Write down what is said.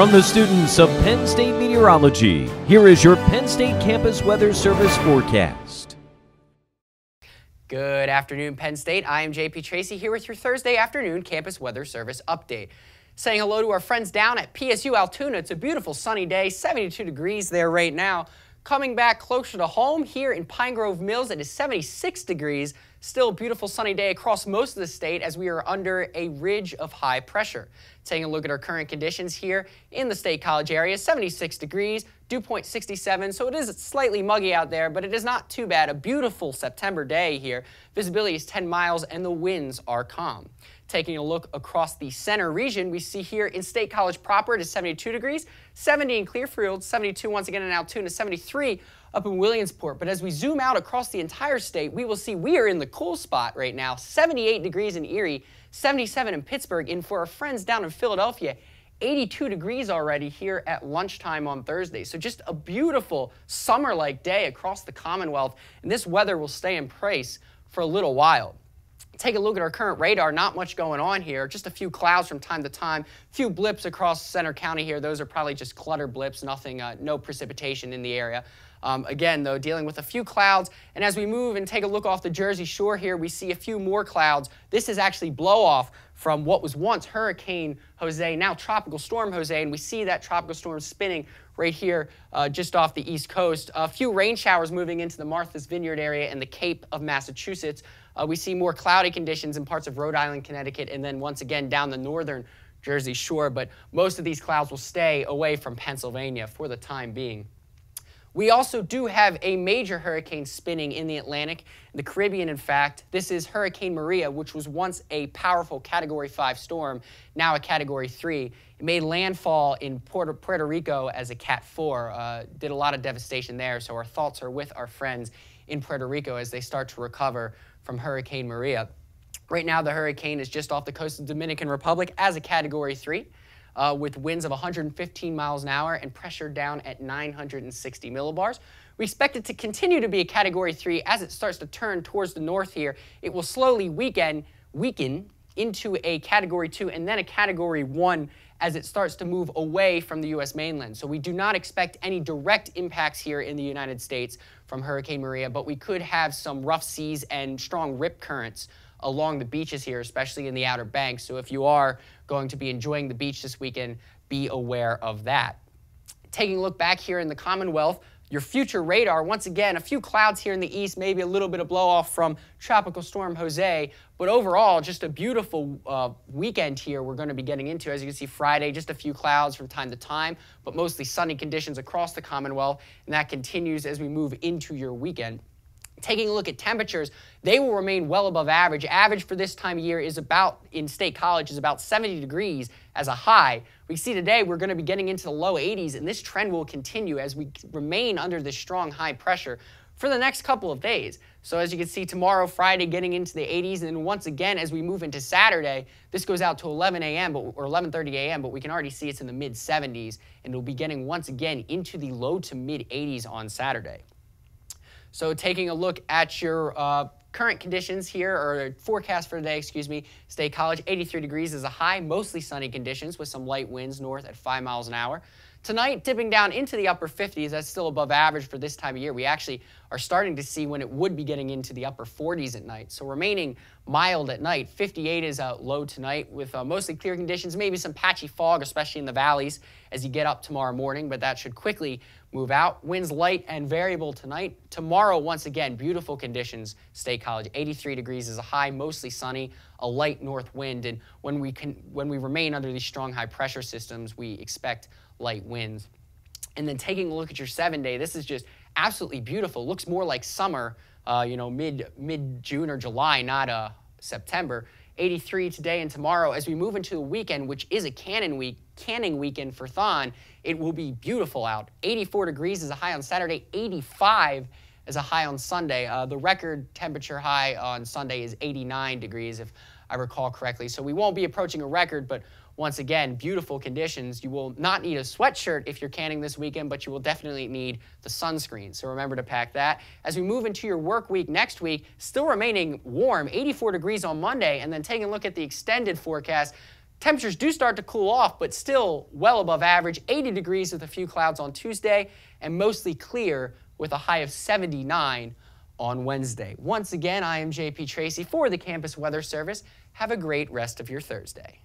From the students of Penn State Meteorology, here is your Penn State Campus Weather Service forecast. Good afternoon, Penn State. I am JP Tracey here with your Thursday afternoon Campus Weather Service update. Saying hello to our friends down at PSU Altoona. It's a beautiful sunny day, 72 degrees there right now. Coming back closer to home here in Pine Grove Mills, it is 76 degrees. Still a beautiful sunny day across most of the state as we are under a ridge of high pressure. Taking a look at our current conditions here in the State College area, 76 degrees, dew point 67, so it is slightly muggy out there, but it is not too bad. A beautiful September day here. Visibility is 10 miles and the winds are calm. Taking a look across the center region, we see here in State College proper it is 72 degrees, 70 in Clearfield, 72 once again in Altoona, 73 up in Williamsport. But as we zoom out across the entire state, we will see we are in the cool spot right now, 78 degrees in Erie, 77 in Pittsburgh, and for our friends down in Philadelphia, 82 degrees already here at lunchtime on Thursday. So just a beautiful summer-like day across the Commonwealth, and this weather will stay in place for a little while take a look at our current radar, not much going on here. Just a few clouds from time to time. Few blips across Centre County here. Those are probably just clutter blips, nothing, uh, no precipitation in the area. Um, again, though, dealing with a few clouds. And as we move and take a look off the Jersey Shore here, we see a few more clouds. This is actually blow off from what was once Hurricane Jose, now Tropical Storm Jose. And we see that tropical storm spinning right here uh, just off the East Coast. A few rain showers moving into the Martha's Vineyard area and the Cape of Massachusetts. Uh, we see more cloudy conditions in parts of Rhode Island, Connecticut, and then once again down the northern Jersey Shore. But most of these clouds will stay away from Pennsylvania for the time being. We also do have a major hurricane spinning in the Atlantic, the Caribbean, in fact. This is Hurricane Maria, which was once a powerful Category 5 storm, now a Category 3. It made landfall in Puerto, Puerto Rico as a Cat 4, uh, did a lot of devastation there, so our thoughts are with our friends in Puerto Rico as they start to recover from Hurricane Maria. Right now, the hurricane is just off the coast of the Dominican Republic as a Category 3 uh, with winds of 115 miles an hour and pressure down at 960 millibars. We expect it to continue to be a Category 3 as it starts to turn towards the north here. It will slowly weaken, weaken into a Category 2 and then a Category 1 as it starts to move away from the U.S. mainland. So we do not expect any direct impacts here in the United States from Hurricane Maria, but we could have some rough seas and strong rip currents along the beaches here, especially in the Outer Banks. So if you are going to be enjoying the beach this weekend, be aware of that. Taking a look back here in the Commonwealth, your future radar, once again, a few clouds here in the east, maybe a little bit of blow off from Tropical Storm Jose, but overall, just a beautiful uh, weekend here we're going to be getting into. As you can see, Friday, just a few clouds from time to time, but mostly sunny conditions across the Commonwealth, and that continues as we move into your weekend. Taking a look at temperatures, they will remain well above average. Average for this time of year is about, in State College, is about 70 degrees as a high. We see today we're going to be getting into the low 80s, and this trend will continue as we remain under this strong high pressure for the next couple of days. So as you can see, tomorrow, Friday, getting into the 80s, and then once again, as we move into Saturday, this goes out to 11 a.m. or 11:30 a.m. But we can already see it's in the mid 70s, and it'll be getting once again into the low to mid 80s on Saturday. So taking a look at your uh, current conditions here, or forecast for today, excuse me, State College, 83 degrees is a high, mostly sunny conditions with some light winds north at 5 miles an hour. Tonight, dipping down into the upper 50s, that's still above average for this time of year. We actually are starting to see when it would be getting into the upper 40s at night. So remaining mild at night. 58 is a low tonight with uh, mostly clear conditions, maybe some patchy fog, especially in the valleys as you get up tomorrow morning, but that should quickly move out. Winds light and variable tonight. Tomorrow, once again, beautiful conditions. State College, 83 degrees is a high, mostly sunny, a light north wind. And when we, can, when we remain under these strong high pressure systems, we expect light winds. And then taking a look at your seven day, this is just absolutely beautiful. Looks more like summer, uh, you know, mid mid June or July, not uh, September. 83 today and tomorrow. As we move into the weekend, which is a cannon week, canning weekend for Thon, it will be beautiful out. 84 degrees is a high on Saturday. 85 is a high on Sunday. Uh, the record temperature high on Sunday is 89 degrees, if I recall correctly. So we won't be approaching a record, but once again, beautiful conditions. You will not need a sweatshirt if you're canning this weekend, but you will definitely need the sunscreen. So remember to pack that. As we move into your work week next week, still remaining warm, 84 degrees on Monday, and then taking a look at the extended forecast. Temperatures do start to cool off, but still well above average, 80 degrees with a few clouds on Tuesday, and mostly clear with a high of 79 on Wednesday. Once again, I am JP Tracey for the Campus Weather Service. Have a great rest of your Thursday.